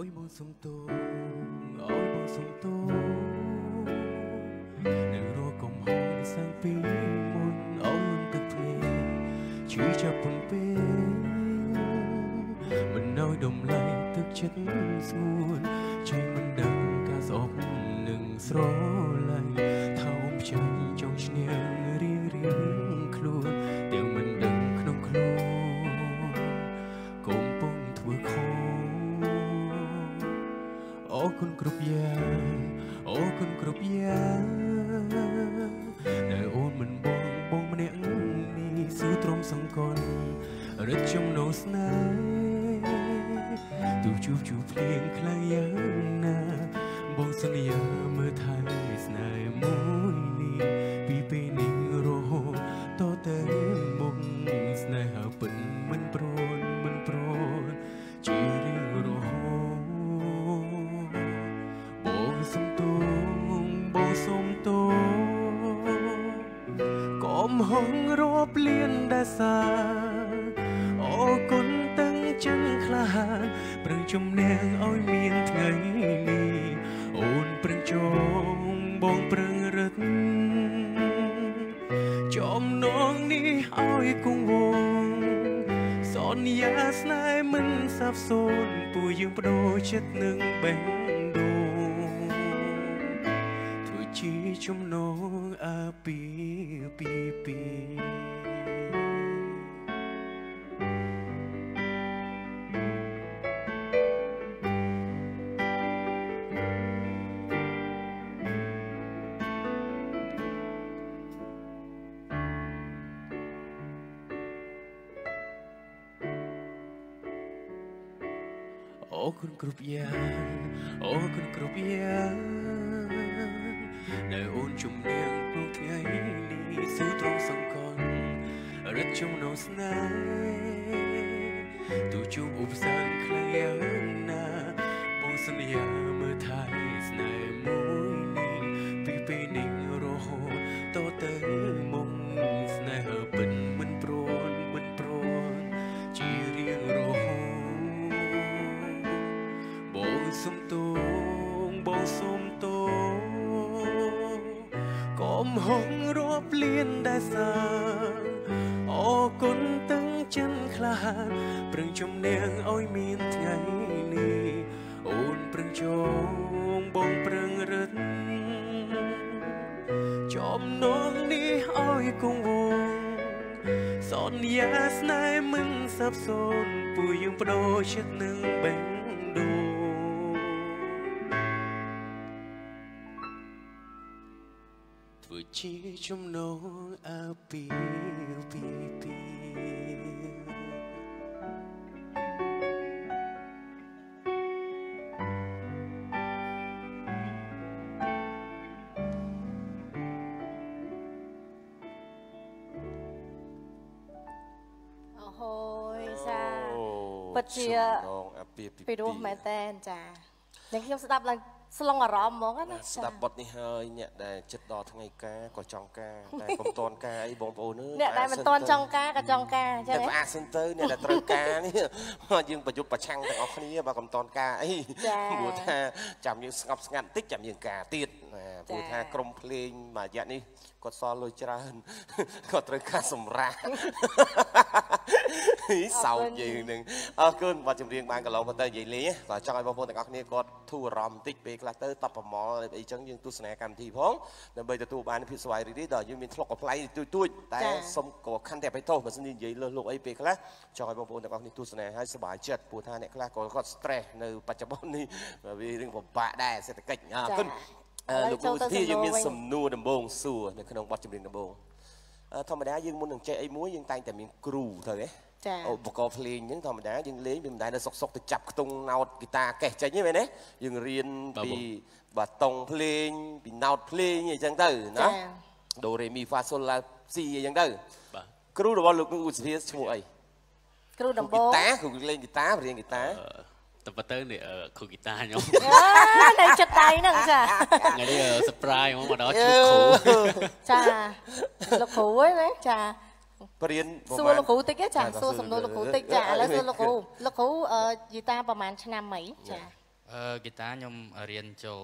ឲ្យបងសុំទោឲ្យបងសុំទោនៅរកកំហុសសាំងពីមុនអូនទឹកភ្នែកឈឺចាប់ពំពេមិននៅដំឡៃទឹកចិត្តស្ងួនជ័យមិនដឹងការស្អប់នឹងស្រ ជួបជួបភ្លៀងខ្លាំងយ៉ាងណា បងសន្យាមើលថែស្នេហ៍មួយនេះពីពេលនេះរហូតតទៅមុខស្នេហាពិតមិនប្រនមិនប្រនជារៀងរហូតបងសុំទោបងសុំទោកុំហងរាប់លៀនដែលសាអ អូនប្រឹងចងបងប្រឹងរឹតចំណងនេះឲ្យគង់វងសន្យាស្នេហ៍មិនសាបសូន្យពួកយើងបដូរចិត្តនឹងបេះដូងធ្វើជាចំណងអាពីពីពី អរគុណគ្រប់យ៉ាងអរគុណគ្រប់យ៉ាងដែលអូនជំនះក្នុងថ្ងៃនេះស៊ូត្រង់សង្កលរឹតចំណងស្នេហ៍ទូជួបឧបសគ្គខ្លាំងយ៉ាងណាបងសន្យាមើលថែស្នេហ៍មួយ សាអរគុណទាំងចិនក្លាហានប្រឹងជំនះឲ្យមានថ្ងៃនេះអូនប្រឹងចងបងប្រឹងរឹតចំណងនេះឲ្យគង់វងសន្យាស្នេហ៍មិនសាបសូន្យពួកយើងបដូរចិត្តនឹងបេះដូង ធ្វើជាចំណងអាពីពីពីអូហូយចាអូពិតជាចំណងអាពាហ៍ពិពាហ៍ពីរោះមែនតែនចាយ៉ាងខ្ញុំស្ដាប់ឡើង ស្លងអារម្មណ៍ហ្មងណាស្ដាប់បទនេះហើយអ្នកដែលចិត្តដល់ថ្ងៃការក៏ចង់ការតែកុំតន់ការអីបងប្អូនអើយអ្នកដែលមិនតន់ចង់ការក៏ចង់ការអញ្ចឹតែងផ្អាកសិនទៅអ្នកដែលត្រូវការនេះយើងប្រយុទ្ធប្រឆាំងទាំងអស់គ្នាបើកុំតន់ការអីព្រោះថាចាំយើងស្ងប់ស្ងាត់បន្តិចចាំយើងការទៀតណាព្រោះថាក្រុមភ្លេងមួយរយៈនេះគាត់សល់លុយច្រើនគាត់ត្រូវការសម្រាប់ហីសោកយើងនឹងអរគុណបាទចម្រៀងបានកន្លងប៉ុន្តែនិយាយលេងក៏ចង់ឲ្យបងប្អូនទាំងអស់គ្នាគាត់ធូរអារម្មណ៍បន្តិចពេលខ្លះទៅតបប្រមល់អីចឹងយើងទស្សនាកម្មវិធីផងដើម្បីទទួលបានភាពស្វ័យរីករាយដល់យើងមានធ្លុកកំ pl ៃទួយទួយៗតែសុំក៏ខន្តីអភ័យទោសបើសិនជានិយាយលើសលោកអីពេលខ្លះចង់ឲ្យបងប្អូនទាំងអស់គ្នាទស្សនាឲ្យសប្បាយចិត្តព្រោះថាអ្នកខ្លះក៏គាត់ stress នៅបច្ចុប្បន្ននេះវារឿងពិបាកដែរសេដ្ឋកិច្ចអរគុណអឺលោកគ្រូសុធាយើងមានសំណួរដំបូងសួរនៅក្នុងបទចម្រៀងដំបូងអឺធម្មតាយើងមុននឹងចេះអីមួយយើងតែងតែមានគ្រូទៅទេចា ឧបករណ៍ភ្លេងហ្នឹងធម្មតាយើងលេងវាមិនដែលនៅសុកសុកទៅចាប់ខ្ទង់ណោតហ្គីតាកេះចេញទេមែនទេយើងរៀនពីបាតុងភ្លេងពីណោតភ្លេងអីចឹងទៅណាចាដូរេមីហ្វាសូឡាស៊ីអីចឹងទៅបាទគ្រូរបស់លោកគ្រូឧសភាឈ្មោះអីគ្រូគ្រូដំបូហ្គីងតាគ្រូលេងហ្គីតារៀនហ្គីតាតែប៉ុន្តែនេះអឺគ្រូហ្គីតាខ្ញុំអើនៅចិត្តដៃហ្នឹងចាថ្ងៃនេះ surprise ហ្មងមកដល់ជួបគ្រូចាលោកគ្រូហ្នឹងណាចា បរៀនសួរលោកគ្រូតិចទេចាបាទសួរសំណួរលោកគ្រូតិចចាឥឡូវសួរលោកគ្រូលោកគ្រូអឺយីតាប្រហែលឆ្នាំអីចាអឺហ្គីតាខ្ញុំរៀនចូល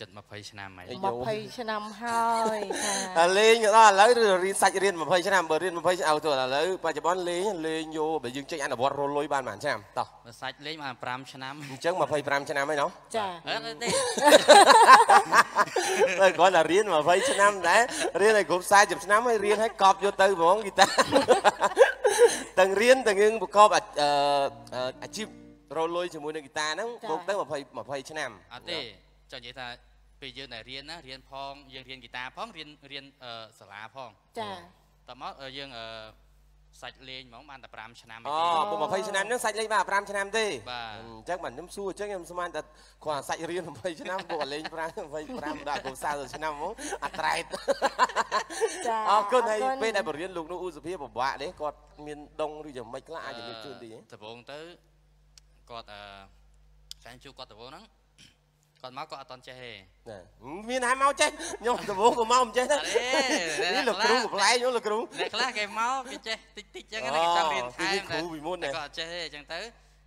ចិត្ត20ឆ្នាំហើយ20ឆ្នាំហើយចាតែលេងដល់ឥឡូវឬរៀនសាច់រៀន20ឆ្នាំបើរៀន20ឆ្នាំទៅឥឡូវបច្ចុប្បន្នលេងលេងយកបើយើងចេញអនុវត្តរលលុយបានប៉ុន្មានឆ្នាំតោះបើសាច់លេងបាន5ឆ្នាំអញ្ចឹង25ឆ្នាំហើយណោះចាអឺទេតែគាត់តែរៀន20ឆ្នាំដែររៀនឲ្យគ្រប់40ឆ្នាំហើយរៀនឲ្យកប់យកទៅហ្មងគីតាទាំងរៀនទាំងយើងប្រកបអាអឺអាជីពរលលុយជាមួយនឹងគីតាហ្នឹងបូកទៅ20 20ឆ្នាំអត់ទេ ចង់និយាយថាពេលយើងដែលរៀនណារៀនផងយើងរៀនហ្គីតាផងរៀនរៀនអឺសាលាផងចាតមកអឺយើងអឺសាច់លេងហ្មងបានតែ5ឆ្នាំអូពុំ20ឆ្នាំហ្នឹងសាច់លេងបាន5ឆ្នាំទេបាទអញ្ចឹងបាទខ្ញុំសួរអញ្ចឹងខ្ញុំស្មានតែគាត់អាសាច់រៀន20ឆ្នាំពួកអាលេង5 25ដល់គ្រប់40ឆ្នាំហ្មងអាត្រែតចាអរគុណហើយពេលដែលបរៀនលោកនោះឧសភាពិបាកទេគាត់មានដងឬយ៉ាងម៉េចខ្លះអាចជំរាបជូនទីហ៎ដំបូងទៅគាត់អឺចាញ់ជួបគាត់ដំបូងហ្នឹង គាត់មកគាត់អត់តន់ចេះទេណាមានហើយមកចេះខ្ញុំដំបូងក៏មកមិនចេះទេអត់ទេនេះលោកគ្រូកំលែងខ្ញុំលោកគ្រូអ្នកខ្លះគេមកគេចេះតិចតិចចឹងអូណាគេចង់រៀនថែគេមគ្រូពីមុនតែណាគាត់អត់ចេះទេអញ្ចឹងទៅ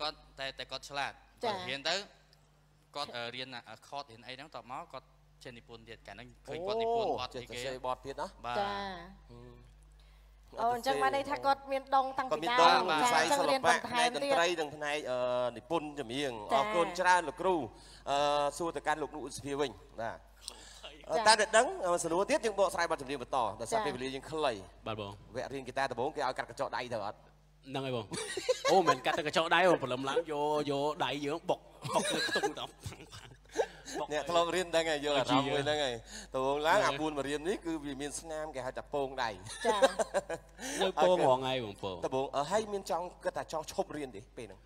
គាត់តែតែគាត់ឆ្លាតគាត់រៀនទៅគាត់អឺរៀនខតរៀនអីហ្នឹងតបមកគាត់ចេះនិពន្ធទៀតកាលហ្នឹងឃើញគាត់និពន្ធបទចេះពីតែគេសេបតទៀតណាបាទចា អូអញ្ចឹងបានន័យថាគាត់មានដងតាំងគាត់ពីមានដើដងមវិស័យអញ្ចឹសិងល្រៀនបៈបន្ផ្ថែនែកមតន្ទៀតត្រីនិងផ្នែកអឺនិពន្ធចម្រៀងអចា៎រគុណច្រើនលោកគ្រូអឺសួរទៅកាន់លោកនុឧសភាវិញបាទអឺចា៎តែតែដឹងអឺសំណួរទៀតយើងបកស្រាយបទចម្រៀងបន្តដោយសារចា៎ពេលវេលាយើងខ្លីបាទបងវគ្គរៀនហ្គីតាដំបូងគេឲ្យកាត់កញ្ចក់ដៃទៅអត់ហ្នឹងហើយបងអូមិនកាត់ទៅកញ្ចក់ដៃបងព្រលឹមឡើងយកយកដៃយើងបុកបុកលើខ្ទង់ទៅ អ្នកធ្លាប់រៀនដឹងហើយយកអារម្មណ៍មួយហ្នឹងហើយដំបូងឡើងហ្នឹងអា4មករៀននេះគឺវាមានស្នាមគេហៅថាពងដៃចានៅពងរងហើយបងពងដំបូងអឺហើយមានចង់គិតថាចង់ឈប់រៀនទេពេលហ្នឹង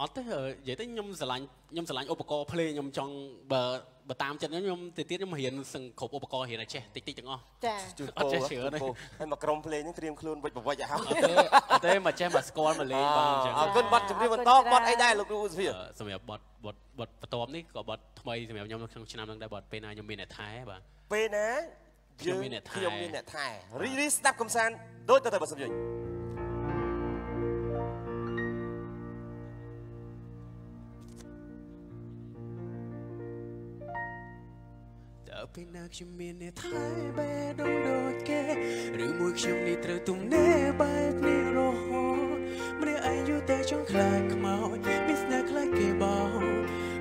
អត់ទេអឺនិយាយទៅខ្ញុំស្រឡាញ់ខ្ញុំស្រឡាញ់ឧបករណ៍ភ្លេងខ្ញុំចង់បើ បើតាមចិត្តខ្ញុំទៅទៀតខ្ញុំរៀនសឹងគ្រប់ឧបករណ៍រៀនឲ្យចេះតិចតិចទាំងអស់ចាជួយអត់ពោចេះជឿទេពោហើយមកក្រុមភ្លេងហ្នឹងត្រៀមខ្លួនវិច្ចប្រវិច្ចឲ្យហើយអត់ទេអត់ទេមកចេះមកស្គាល់មកលេងបានអញ្ចឹងអរគុណបទចម្រៀងបន្តបទអីដែរលោកគ្រូឧសភាអឺសម្រាប់បទបទបទបន្ទាប់នេះក៏បទថ្មីសម្រាប់ខ្ញុំនៅក្នុងឆ្នាំហ្នឹងដែរបទពេលណាខ្ញុំមានអ្នកថែបាទពេលណាខ្ញុំមានអ្នកថែខ្ញុំមានអ្នកថែរីរីស្ដាប់កំសាន្តដូចទៅទៅបើសិនយញ ពេលណាខ្ញុំមានអ្នកថែបែបដូចដូចគេឬមួយខ្ញុំនេះត្រូវទំនេរបែបនេះរហូតម្នាក់ឯងយូរតែចង់ខ្លាចខ្មោចមានស្នេហ៍ខ្លាចគេបោ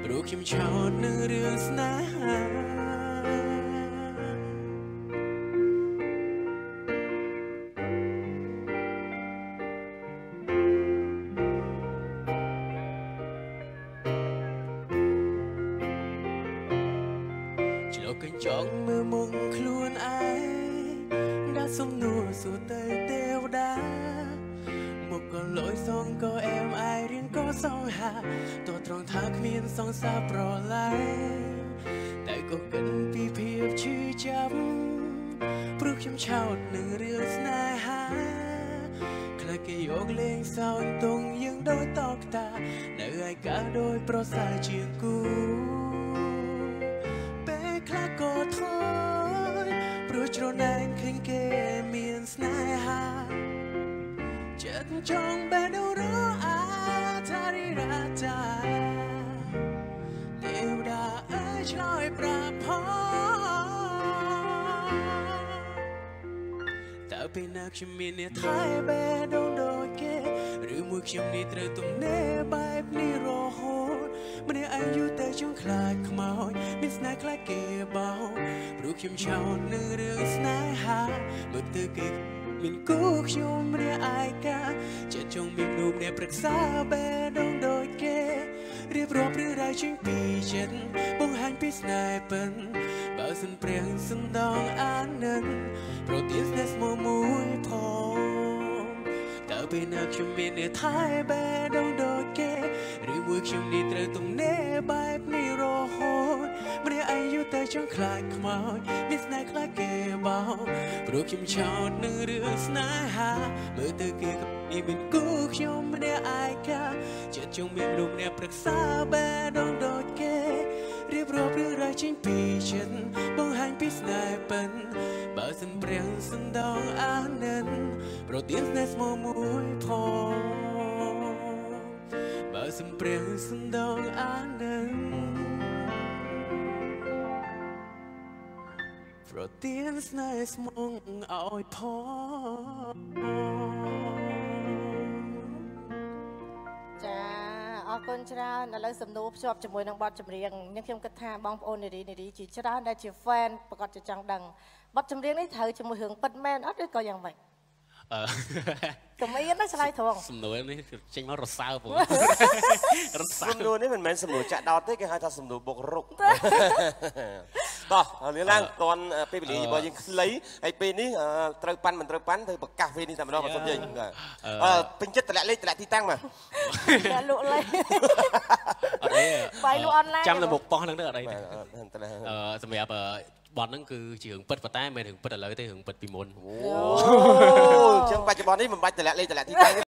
ព្រោះខ្ញុំឆោតនឹងរឿងស្នេហា កញ្ចក់មើលមុខខ្លួនឯងដាក់សំណួរសួរទៅទេវតាមកក៏លយសងក៏អែមអាយរៀងក៏សងហាទោះត្រង់ថាគ្មានសងសាប្រឡែងតែក៏គិតពីភាពឈឺចាប់ព្រោះខ្ញុំឆោតនឹងរឿងស្នេហាខ្លាចគេយកលេងសើចទងយើងដោយតកតា នៅឯកាដោយប្រសើរជាងគូ ពេលណាខ្ញុំមានអ្នកថែបែរដូរដូចគេឬមួយខ្ញុំនេះត្រូវទំនេរបែបនេះរហូតម្នាក់ឯងយូរតែចង់ខ្លាចខ្មោចមានស្នេហ៍ខ្លាចគេបោព្រោះខ្ញុំឆោតនឹងរឿងស្នេហាមើលទៅគេមានគូខ្ញុំម្នាក់ឯកាចិត្តចង់មានមនុស្សម្នាក់ប្រឹក្សាបែរដូរដូចគេរៀបរាប់រឿងរ៉ាវចេញពីចិត្តបង្ហាញពីស្នេហ៍ពិនបើ សិនព្រះសណ្ដងអានិនប្រទានស្នេហ៍ស្មោះមួយផងតើពេលណាខ្ញុំមានអ្នកថែបែរដូរដូចគេឬមួយខ្ញុំនេះត្រូវទំនេរបែបនេះរហូតម្នាក់ឯងយូរតែចង់ខ្លាចខ្មោចមានស្នេហ៍ខ្លាចគេបោព្រោះខ្ញុំឆោតនឹងរឿងស្នេហាមើលទៅគេក៏នេះមានគូខ្ញុំម្នាក់ឯកាចិត្តចង់មានមនុស្សម្នាក់ប្រឹក្សាបែរដូរដូចគេ រៀបរាប់រឿងរ៉ាវចេញពីចិត្តបង្ហាញពីស្នេហ៍ពិនបើសិនព្រះសណ្ដងអានិនប្រទានស្នេហ៍ស្មោះមួយផងបើសិនព្រះសណ្ដងអានឹងប្រទានស្នេហ៍ស្មងឲ្យផង អរគុណច្រើនឥឡូវសំណួរភ្ជាប់ជាមួយនឹងបទចម្រៀងខ្ញុំខ្ញុំគិតថាបងប្អូននារីនារីជាច្រើនដែលជា fan ប្រកាសជាចង់ដឹងបទចម្រៀងនេះត្រូវជាមួយរឿងពិតមែនអត់ឬក៏យ៉ាងម៉េចអឺកុំអៀនណាឆ្លើយត្រង់សំណួរនេះចេញមករសើបបងរសើសំបណួរនេះមិនមែនសំណួរចាក់ដោតទេគេហៅថាសំណួរបុករុក តោះលាឡើងតន់ពេលវេលារបស់យើងខ្លីហើយពេលនេះអឺត្រូវប៉ាន់មិនត្រូវប៉ាន់ទៅប្រកាសពេលនេះតែម្ដងបើសិនយើងអឺពេញចិត្តតម្លាក់លេខតម្លាក់ទីតាំងមកតែលក់លេខអត់អីបាយលក់អនឡាញចាំនៅមុខប៉ោះហ្នឹងទៅអត់អីទេបាទអឺតែអឺសម្រាប់អឺបទហ្នឹងគឺជារឿងពិតប៉ុន្តែមិនមែនរឿងពិតឥឡូវទេរឿងពិតពីមុនអូអញ្ចឹងបច្ចុប្បន្ននេះមិនបាច់តម្លាក់លេខតម្លាក់ទីតាំងទេ